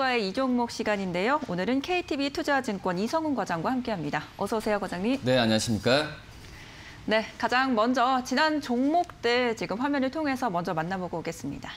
최고가의 이종목 시간인데요. 오늘은 KTB 투자증권 이성훈 과장과 함께합니다. 어서 오세요, 과장님. 네, 안녕하십니까? 네, 가장 먼저 지난 종목들 지금 화면을 통해서 먼저 만나보고 오겠습니다.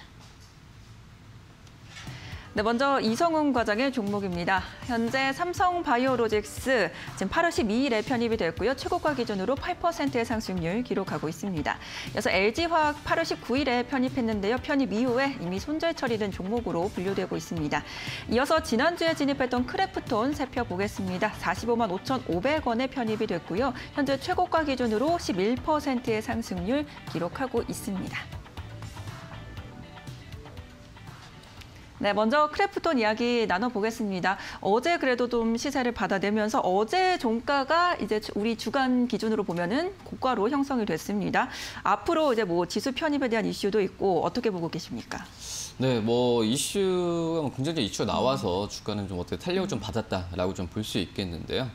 네, 먼저 이성훈 과장의 종목입니다. 현재 삼성바이오로직스 지금 8월 12일에 편입이 됐고요. 최고가 기준으로 8%의 상승률 기록하고 있습니다. 이어서 LG화학 8월 19일에 편입했는데요. 편입 이후에 이미 손절 처리된 종목으로 분류되고 있습니다. 이어서 지난주에 진입했던 크래프톤 살펴보겠습니다. 45만 5,500원에 편입이 됐고요. 현재 최고가 기준으로 11%의 상승률 기록하고 있습니다. 네, 먼저 크래프톤 이야기 나눠보겠습니다. 어제 그래도 좀 시세를 받아내면서 어제 종가가 이제 우리 주간 기준으로 보면은 고가로 형성이 됐습니다. 앞으로 이제 뭐 지수 편입에 대한 이슈도 있고 어떻게 보고 계십니까? 네, 뭐 이슈가 긍정적 이슈가 나와서 주가는 좀 어떻게 탄력을 좀 받았다라고 좀 볼 수 있겠는데요.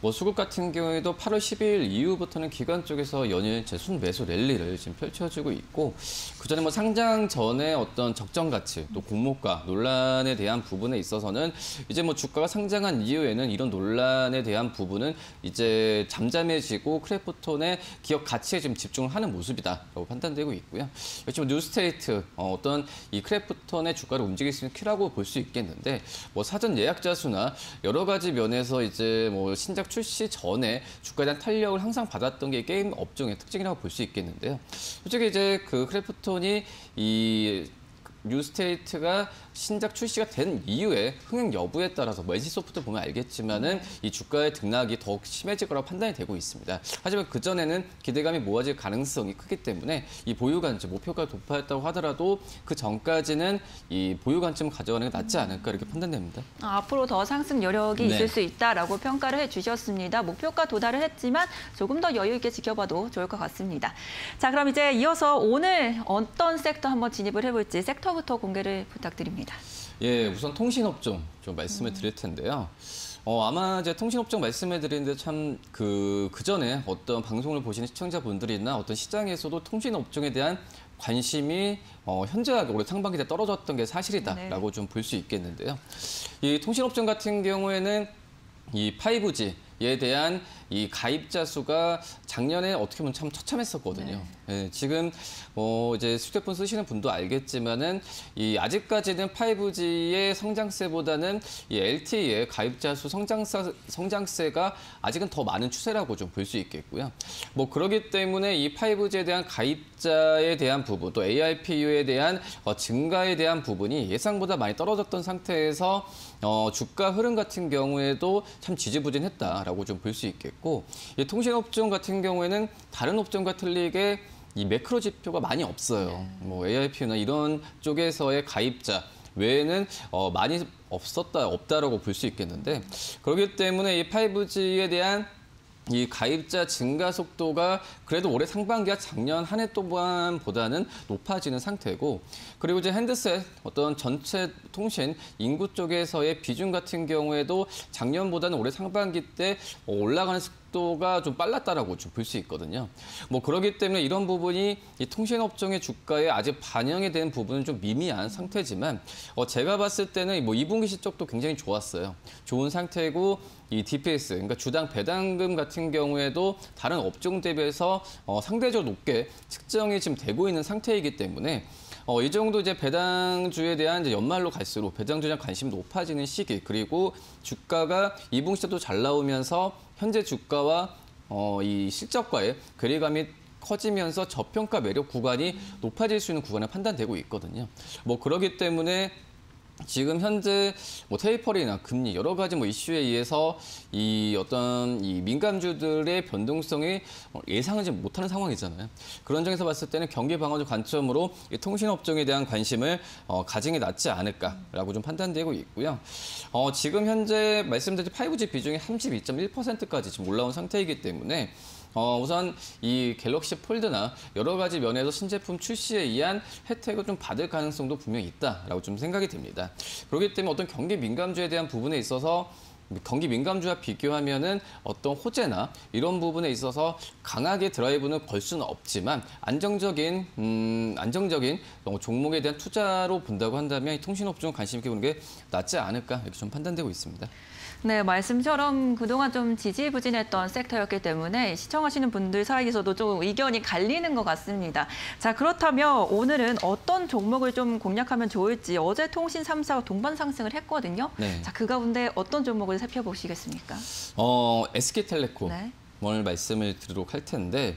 뭐 수급 같은 경우에도 8월 12일 이후부터는 기관 쪽에서 연일제 순매수 랠리를 지금 펼쳐지고 있고 그 전에 뭐 상장 전에 어떤 적정 가치 또 공모가 논란에 대한 부분에 있어서는 이제 뭐 주가가 상장한 이후에는 이런 논란에 대한 부분은 이제 잠잠해지고 크래프톤의 기업 가치에 좀 집중을 하는 모습이다라고 판단되고 있고요. 역시 뭐 뉴스테이트 어, 어떤 이 크래프톤의 주가를 움직일 수 있는 키라고 볼 수 있겠는데 뭐 사전 예약자 수나 여러 가지 면에서 이제 뭐 신작 출시 전에 주가에 대한 탄력을 항상 받았던 게 게임 업종의 특징이라고 볼 수 있겠는데요. 솔직히 이제 그 크래프톤이 이 뉴스테이트가 신작 출시가 된 이후에 흥행 여부에 따라서 뭐 NC소프트 보면 알겠지만은 이 주가의 등락이 더욱 심해질 거라고 판단이 되고 있습니다. 하지만 그 전에는 기대감이 모아질 가능성이 크기 때문에 이 보유 관점, 목표가 돌파했다고 하더라도 그 전까지는 이 보유 관점을 가져가는 게 낫지 않을까 이렇게 판단됩니다. 아, 앞으로 더 상승 여력이 네. 있을 수 있다라고 평가를 해주셨습니다. 목표가 도달을 했지만 조금 더 여유 있게 지켜봐도 좋을 것 같습니다. 자, 그럼 이제 이어서 오늘 어떤 섹터 한번 진입을 해볼지 섹터 부터 공개를 부탁드립니다. 예, 우선 통신업종 좀 말씀을 드릴 텐데요. 어, 아마 이제 통신업종 말씀해 드리는데 참 그, 그 전에 어떤 방송을 보시는 시청자분들이나 어떤 시장에서도 통신업종에 대한 관심이 어, 현저하게 올해 상반기 때 떨어졌던 게 사실이다라고 좀볼 수 있겠는데요. 이 통신업종 같은 경우에는 이 5G 에 대한 이 가입자 수가 작년에 어떻게 보면 참 처참했었거든요. 예, 지금 뭐 이제 휴대폰 쓰시는 분도 알겠지만은 이 아직까지는 5G의 성장세보다는 이 LTE의 가입자 수 성장세 성장세가 아직은 더 많은 추세라고 좀 볼 수 있겠고요. 뭐 그러기 때문에 이 5G에 대한 가입자에 대한 부분 또 ARPU에 대한 어, 증가에 대한 부분이 예상보다 많이 떨어졌던 상태에서 어, 주가 흐름 같은 경우에도 참 지지부진했다라고 좀 볼 수 있겠고 이 통신업종 같은 경우에는 다른 업종과 틀리게 이 매크로 지표가 많이 없어요. 뭐 ARP나 이런 쪽에서의 가입자 외에는 어, 많이 없었다 없다라고 볼 수 있겠는데 그렇기 때문에 이 5G에 대한 이 가입자 증가 속도가 그래도 올해 상반기와 작년 한 해 동안보다는 높아지는 상태고 그리고 이제 핸드셋 어떤 전체 통신 인구 쪽에서의 비중 같은 경우에도 작년보다는 올해 상반기 때 올라가는 속도가 좀 빨랐다라고 좀 볼 수 있거든요. 뭐 그렇기 때문에 이런 부분이 이 통신 업종의 주가에 아직 반영이 된 부분은 좀 미미한 상태지만 어 제가 봤을 때는 뭐 2분기 실적도 굉장히 좋았어요. 좋은 상태고 이 DPS 그러니까 주당 배당금 같은 경우에도 다른 업종 대비해서 어 상대적으로 높게 측정이 지금 되고 있는 상태이기 때문에 어, 이 정도 이제 배당주에 대한 이제 연말로 갈수록 배당주에 관심이 높아지는 시기 그리고 주가가 2분기 시도 잘 나오면서 현재 주가와 어, 이 실적과의 괴리감이 커지면서 저평가 매력 구간이 높아질 수 있는 구간에 판단되고 있거든요. 뭐 그러기 때문에 지금 현재 뭐 테이퍼링이나 금리 여러 가지 뭐 이슈에 의해서 이 어떤 이 민감주들의 변동성이 예상하지 못하는 상황이잖아요. 그런 점에서 봤을 때는 경기 방어적 관점으로 이 통신 업종에 대한 관심을 어, 가진 게 낫지 않을까라고 좀 판단되고 있고요. 어, 지금 현재 말씀드린 5G 비중이 32.1%까지 지금 올라온 상태이기 때문에 어, 우선 이 갤럭시 폴드나 여러 가지 면에서 신제품 출시에 의한 혜택을 좀 받을 가능성도 분명히 있다라고 좀 생각이 듭니다. 그렇기 때문에 어떤 경기 민감주에 대한 부분에 있어서 경기 민감주와 비교하면은 어떤 호재나 이런 부분에 있어서 강하게 드라이브는 걸 수는 없지만 안정적인 음, 안정적인 어, 종목에 대한 투자로 본다고 한다면 이 통신업종 관심 있게 보는 게 낫지 않을까 이렇게 좀 판단되고 있습니다. 네, 말씀처럼 그동안 좀 지지부진했던 섹터였기 때문에 시청하시는 분들 사이에서도 좀 의견이 갈리는 것 같습니다. 자, 그렇다면 오늘은 어떤 종목을 좀 공략하면 좋을지 어제 통신 3사가 동반 상승을 했거든요. 네. 자, 그 가운데 어떤 종목을 살펴보시겠습니까? 어, SK텔레콤 네. 오늘 말씀을 드리도록 할 텐데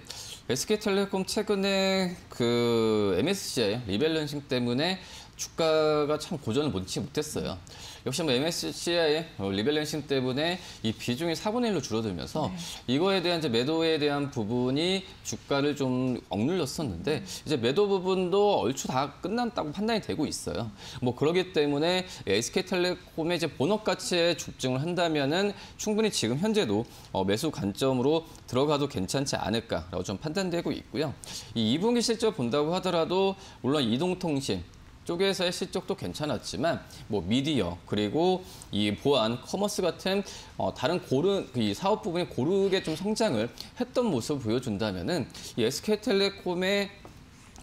SK텔레콤 최근에 그 MSCI 리밸런싱 때문에 주가가 참 고전을 못치 못했어요. 역시 뭐 MSCI의 리밸런싱 때문에 이 비중이 4분의 1로 줄어들면서 이거에 대한 이제 매도에 대한 부분이 주가를 좀 억눌렀었는데 이제 매도 부분도 얼추 다 끝났다고 판단이 되고 있어요. 뭐 그러기 때문에 SK텔레콤의 이제 본업 가치에 집중을 한다면은 충분히 지금 현재도 어, 매수 관점으로 들어가도 괜찮지 않을까라고 좀 판단되고 있고요. 이 2분기 실적 본다고 하더라도 물론 이동통신 쪽에서의 실적도 괜찮았지만 뭐 미디어 그리고 이 보안, commerce 같은 어, 다른 고른 이 사업 부분이 고르게 좀 성장을 했던 모습을 보여준다면은 이 SK텔레콤의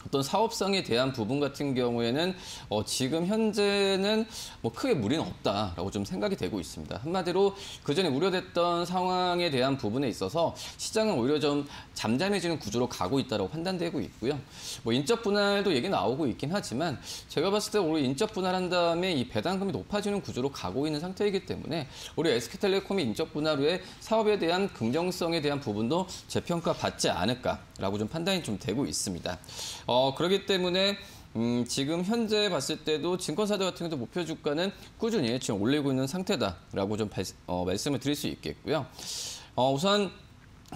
어떤 사업성에 대한 부분 같은 경우에는 어, 지금 현재는 뭐 크게 무리는 없다라고 좀 생각이 되고 있습니다. 한마디로 그 전에 우려됐던 상황에 대한 부분에 있어서 시장은 오히려 좀 잠잠해지는 구조로 가고 있다고 판단되고 있고요. 뭐 인적 분할도 얘기 나오고 있긴 하지만 제가 봤을 때 우리 인적 분할한 다음에 이 배당금이 높아지는 구조로 가고 있는 상태이기 때문에 우리 SK텔레콤이 인적 분할 후에 사업에 대한 긍정성에 대한 부분도 재평가 받지 않을까 라고 좀 판단이 좀 되고 있습니다. 어, 그렇기 때문에 음, 지금 현재 봤을 때도 증권사들 같은 경우도 목표 주가는 꾸준히 지금 올리고 있는 상태다라고 좀 발- 어, 말씀을 드릴 수 있겠고요. 어, 우선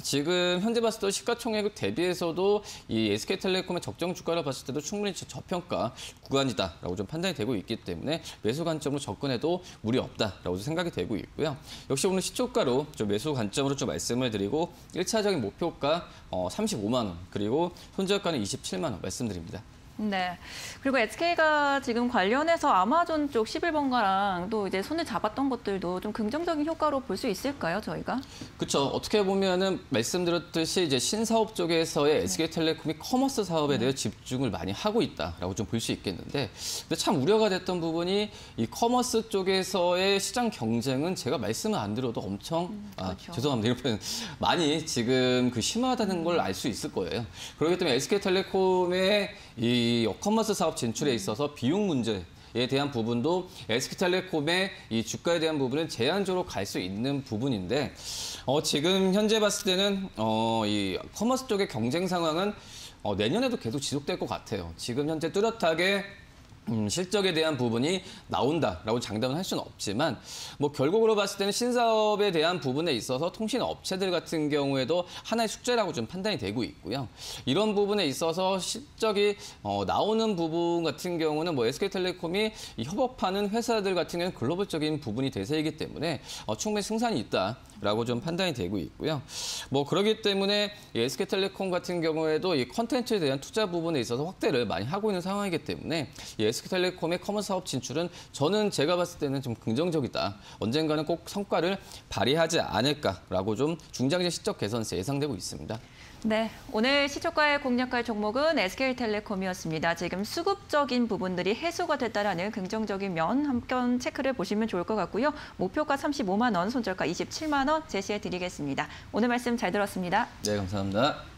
지금 현재 봤을 때 시가총액 대비해서도 이 SK텔레콤의 적정 주가를 봤을 때도 충분히 저평가 구간이다라고 좀 판단이 되고 있기 때문에 매수 관점으로 접근해도 무리 없다라고 생각이 되고 있고요. 역시 오늘 시초가로 좀 매수 관점으로 좀 말씀을 드리고 1차적인 목표가 어, 35만 원 그리고 손절가는 27만 원 말씀드립니다. 네. 그리고 SK가 지금 관련해서 아마존 쪽 11번가랑 또 이제 손을 잡았던 것들도 좀 긍정적인 효과로 볼 수 있을까요, 저희가? 그렇죠. 어떻게 보면은 말씀드렸듯이 이제 신사업 쪽에서의 SK텔레콤이 commerce 사업에 대해 집중을 많이 하고 있다라고 좀 볼 수 있겠는데, 근데 참 우려가 됐던 부분이 이 commerce 쪽에서의 시장 경쟁은 제가 말씀을 안 드려도 엄청 아, 그렇죠. 죄송합니다. 이런 표현 많이 지금 그 심하다는 걸 알 수 있을 거예요. 그렇기 때문에 SK텔레콤의 이 commerce 사업 진출에 있어서 비용 문제 에 대한 부분도 SK텔레콤의 이 주가에 대한 부분은 제한적으로 갈 수 있는 부분인데 어, 지금 현재 봤을 때는 어, 이 commerce 쪽의 경쟁 상황은 어, 내년에도 계속 지속될 것 같아요. 지금 현재 뚜렷하게 음, 실적에 대한 부분이 나온다라고 장담을 할 수는 없지만 뭐 결국으로 봤을 때는 신사업에 대한 부분에 있어서 통신 업체들 같은 경우에도 하나의 숙제라고 좀 판단이 되고 있고요. 이런 부분에 있어서 실적이 어, 나오는 부분 같은 경우는 뭐 SK텔레콤이 이 협업하는 회사들 같은 경우는 글로벌적인 부분이 대세이기 때문에 어, 충분히 승산이 있다. 라고 좀 판단이 되고 있고요. 뭐 그러기 때문에 이 SK텔레콤 같은 경우에도 이 컨텐츠에 대한 투자 부분에 있어서 확대를 많이 하고 있는 상황이기 때문에 이 SK텔레콤의 commerce 사업 진출은 저는 제가 봤을 때는 좀 긍정적이다. 언젠가는 꼭 성과를 발휘하지 않을까라고 좀 중장기 실적 개선세 예상되고 있습니다. 네, 오늘 시초가에 공략할 종목은 SK텔레콤이었습니다. 지금 수급적인 부분들이 해소가 됐다라는 긍정적인 면 한편 체크를 보시면 좋을 것 같고요. 목표가 35만 원, 손절가 27만 원 제시해 드리겠습니다. 오늘 말씀 잘 들었습니다. 네, 감사합니다.